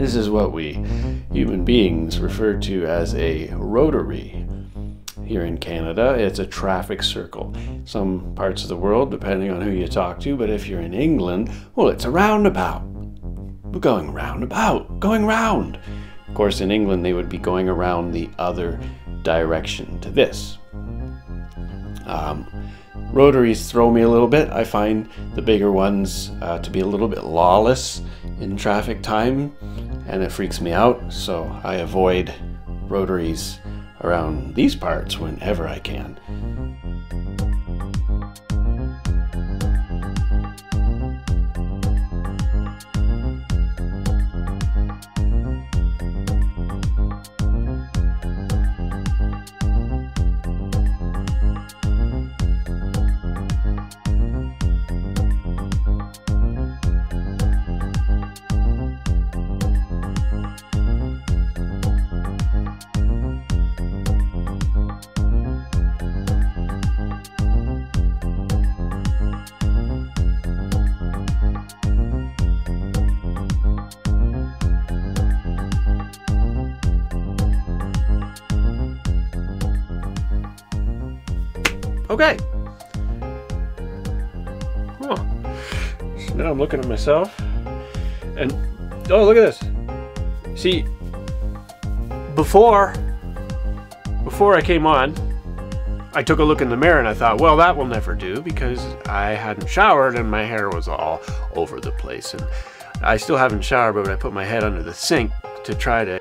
This is what we human beings refer to as a rotary. Here in Canada, it's a traffic circle. Some parts of the world, depending on who you talk to, but if you're in England, well, it's a roundabout. We're going roundabout, going round. Of course, in England, they would be going around the other direction to this. Um, rotaries throw me a little bit. I find the bigger ones uh, to be a little bit lawless in traffic time, and it freaks me out, so I avoid rotaries around these parts whenever I can. Okay. Huh. So now I'm looking at myself, and oh, look at this. See, before before I came on, I took a look in the mirror and I thought, well, that will never do because I hadn't showered and my hair was all over the place. And I still haven't showered, but I put my head under the sink to try to